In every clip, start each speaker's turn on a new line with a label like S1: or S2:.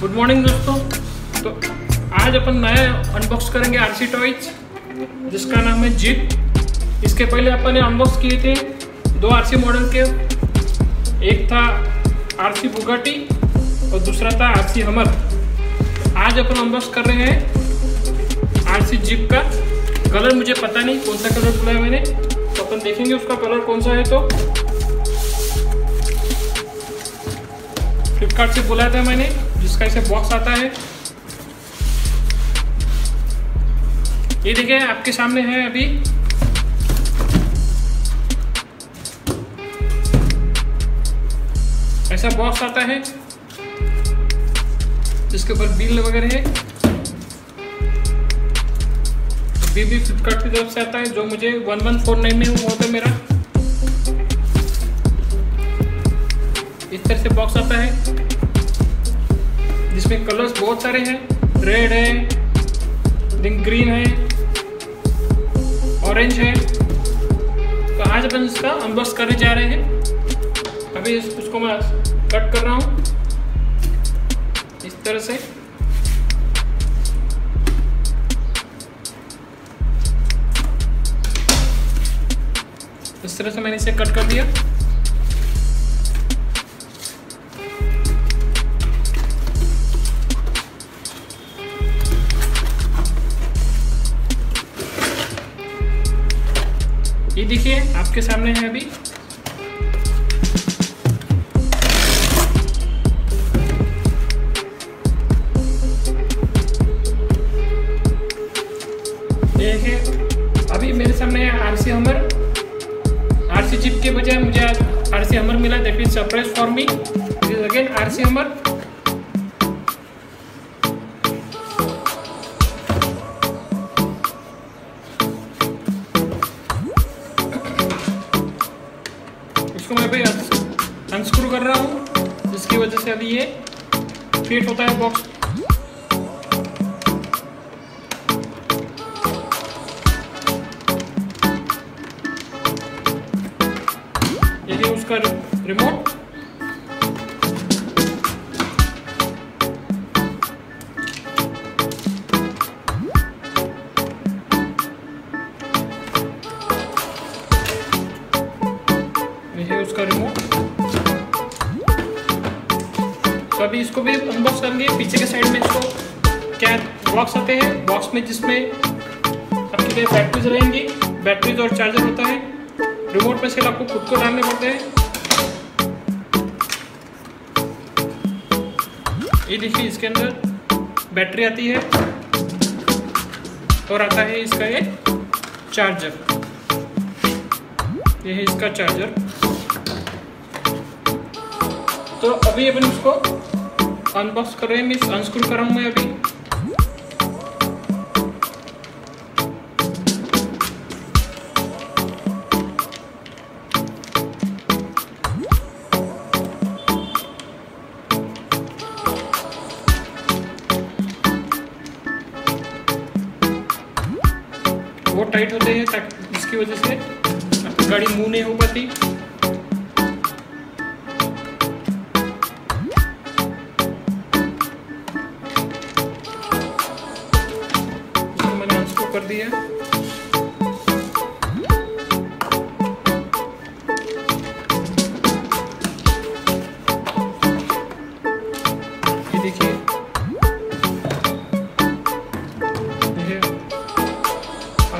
S1: Good morning दोस्तों। तो आज अपन नया अनबॉक्स करेंगे आरसी टॉयज जिसका नाम है जिप इसके पहले अपन ने अनबॉक्स किए थे दो आरसी मॉडल के। एक था आरसी बुगाटी और दूसरा था आरसी हमर आज अपन अनबॉक्स कर रहे हैं आरसी जिप का। कलर मुझे पता नहीं कौन सा कलर बुलाया मैंने। तो अपन देखेंगे उसका कलर कौन सा है तो। फ्लिपकार्ट से बुलाया था मैंने। जिसका इसे बॉक्स आता है। ये देखिए, आपके सामने है अभी। ऐसा बॉक्स आता है, जिसके ऊपर बिल वगैरह है। भी फ्लिपकार्ट की तरफ़ से आता है, जो मुझे वन वन फोर नाइन में हुआ था मेरा। इस तरह से बॉक्स आता है। जिसमें कलर्स बहुत सारे हैं। रेड है देन ग्रीन है ऑरेंज है। तो आज अपन इसका अनबॉक्स करने जा रहे हैं। अभी उसको मैं कट कर रहा हूँ। इस तरह से। इस तरह से मैंने इसे कट कर दिया। ये देखिए, आपके सामने है अभी। है अभी मेरे सामने है आरसी हमर आरसी जिप के बजाय मुझे आज आरसी हमर मिला। That is surprise for me again RC Hummer से अभी ये फिट होता है बॉक्स ये उसका तो अभी इसको भी अनबॉक्स करेंगे। पीछे के साइड में इसको क्या बॉक्स आते हैं? बॉक्स में जिसमें आपकी क्या बैटरीज रहेंगी। बैटरीज और चार्जर होता है। रिमोट में सिर्फ़ आपको खुद को डालने पड़ते हैं। ये देखिए इसके अंदर बैटरी आती है। और आता है इसका ये चार्जर ये है इसका चार्जर तो अभी अपन इसको अनबॉक्स कर रहे हैं मीन्स अनस्क्रू कर रहा हूँ मैं अभी। बहुत टाइट होते हैं ताकि जिसकी वजह से गाड़ी मूव नहीं हो पाती।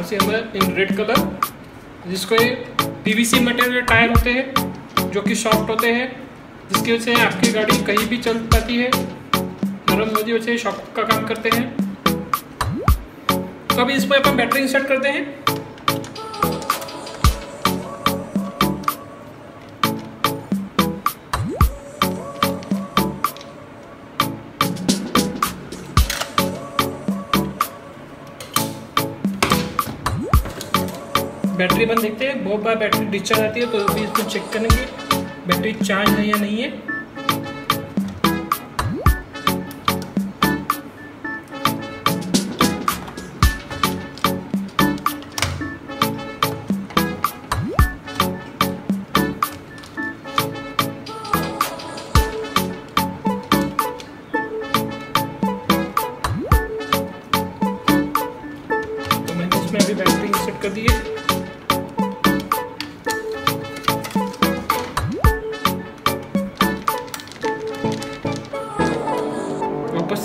S1: आरसी हमर इन रेड कलर जिसको ये पीवीसी मटेरियल टायर होते हैं, जो कि सॉफ्ट होते हैं, जिसकी वजह से आपकी गाड़ी कहीं भी चल पाती है। नरम वजह से शॉक का काम करते हैं। तो अभी इस पर अपन बैटरी इंसर्ट करते हैं। बैटरी बंद देखते हैं। बहुत बार बैटरी डिस्चार्ज आती है तो भी इसको चेक करेंगे। बैटरी चार्ज है या नहीं है।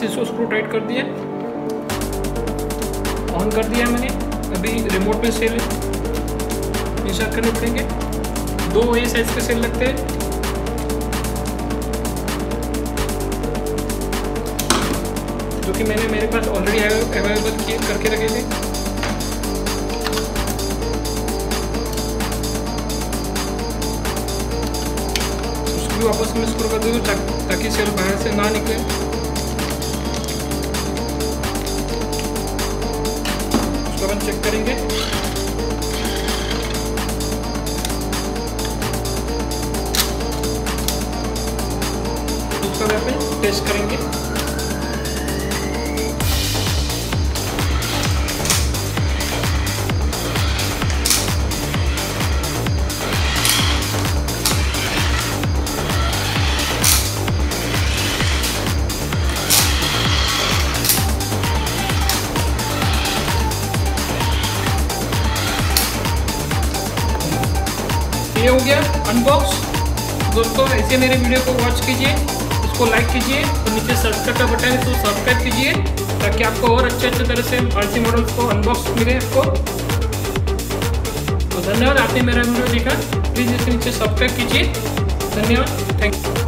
S1: से इसको स्क्रू टाइट कर दिया। ऑन कर दिया मैंने। अभी रिमोट में सेल इंस्टॉल करने पड़ेंगे। दो ए साइज़ के सेल लगते हैं। जो कि मैंने मेरे पास ऑलरेडी अवेलेबल किए करके रखे थे। उसको वापस मैं स्क्रू कर दूँ ताकि सेल बाहर से ना निकले। चेक करेंगे। दूसरा वेपन टेस्ट करेंगे। गया अनबॉक्स दोस्तों, ऐसे मेरे वीडियो को वॉच कीजिए उसको लाइक कीजिए, और नीचे सब्सक्राइब का बटन है तो सब्सक्राइब कीजिए, ताकि आपको और अच्छे अच्छे तरह से आर मॉडल्स को अनबॉक्स मिले आपको। तो धन्यवाद, आपने मेरा वीडियो देखा। प्लीज़ इसके नीचे सब्सक्राइब कीजिए। धन्यवाद थैंक यू